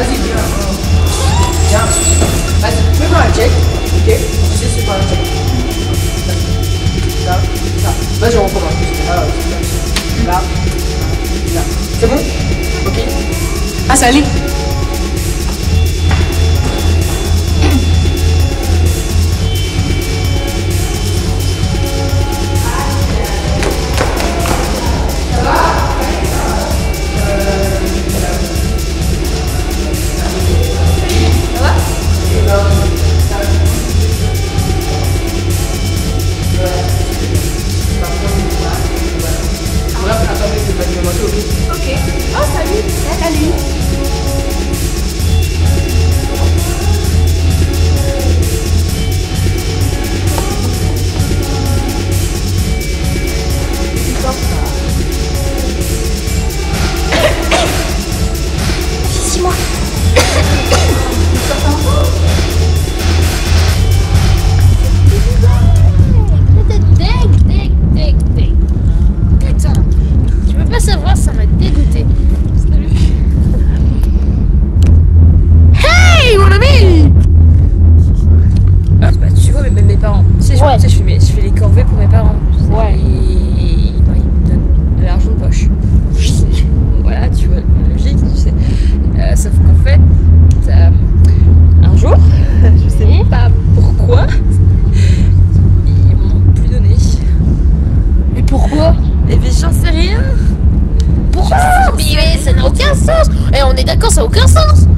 Vas-y, viens. Vas-y, fais-moi un check. Ok, si c'est pas un check. Là, là. Vas-y, on recommence. Là, là, là. C'est bon? Ok. Ah, salut. Bref, Eu sou o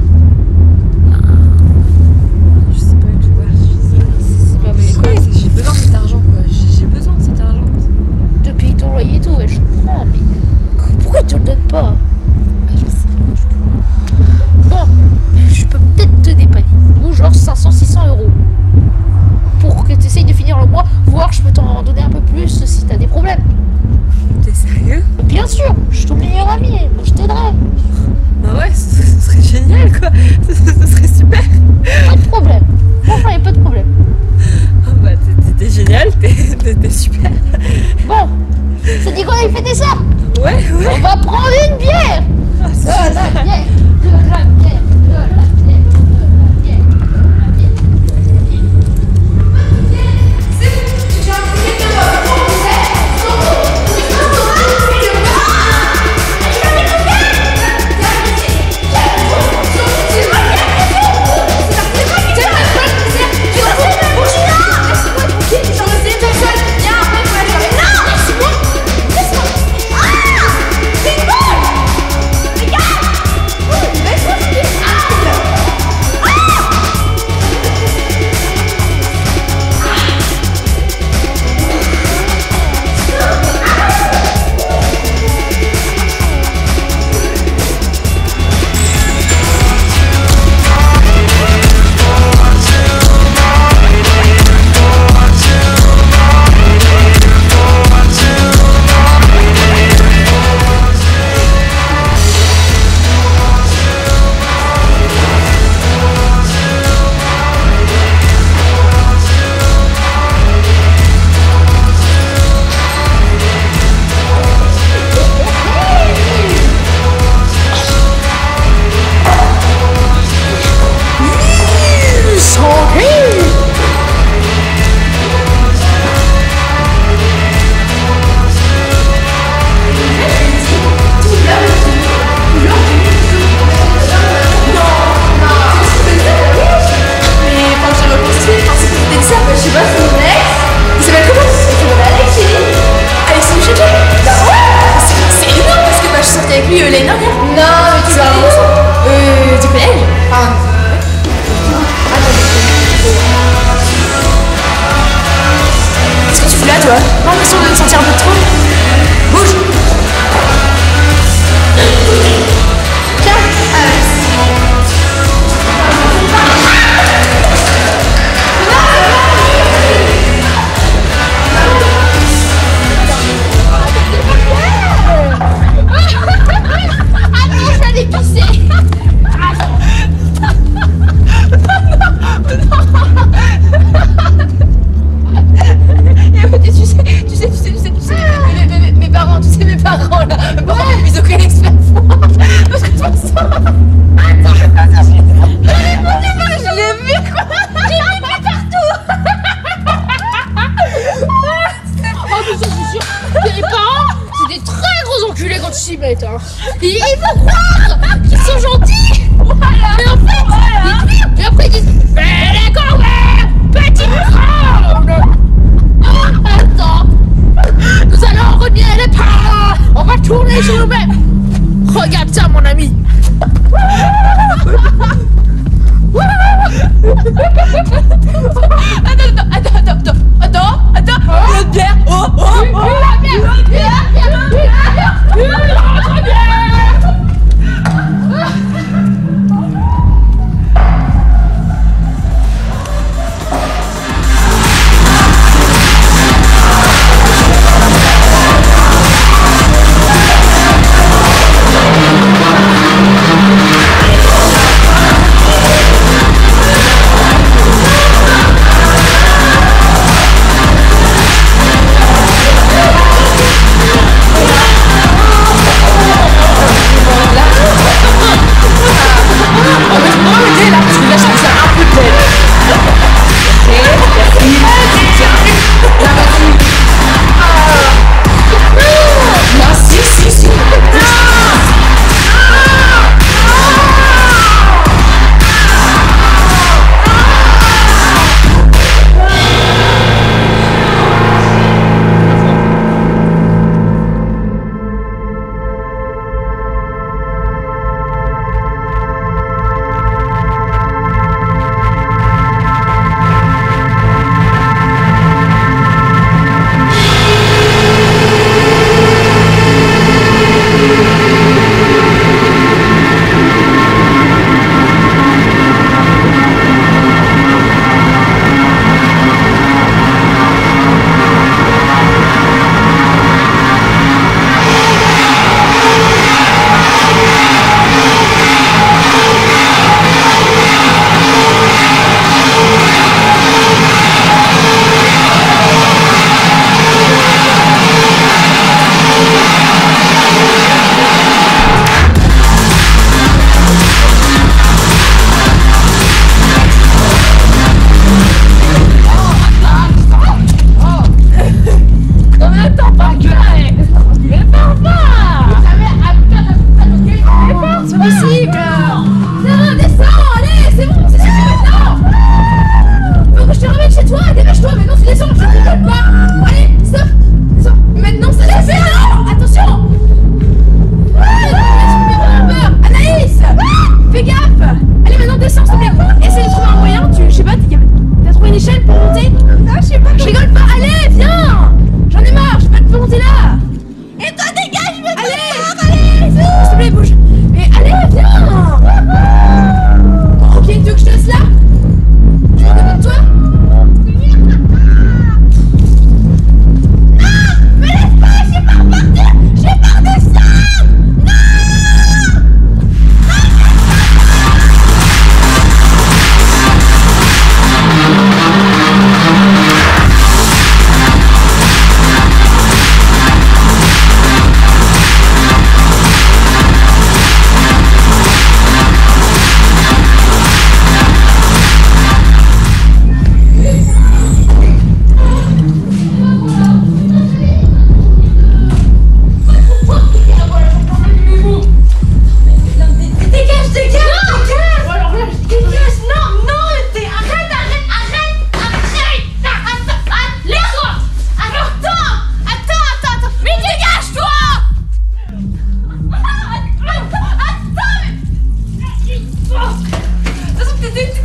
dessert Ouais, ouais. On va prendre une bière. Ah, c'est la bière. Non, mais tu as reçu Euh, du collège Ah. Qu'est-ce que tu fous là, toi? Non, mais de on veut sentir un peu trop. Bah, ouais. Ils ont qu'une expérience.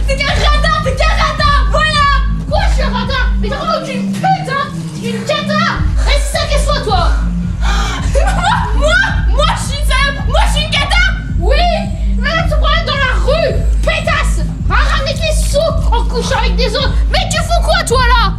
t'es qu'un radin, t'es qu'un radin. Voilà. Quoi, je suis un radin? Mais t'es vraiment une pute, hein Une cata. Reste ça qu'elle soit, toi. Moi Moi Moi, je suis une salope Moi, je suis une cata. Oui. Mais là, tu promènes dans la rue Pétasse. Arrête avec les sous en couchant avec des autres. Mais tu fous quoi, toi, là?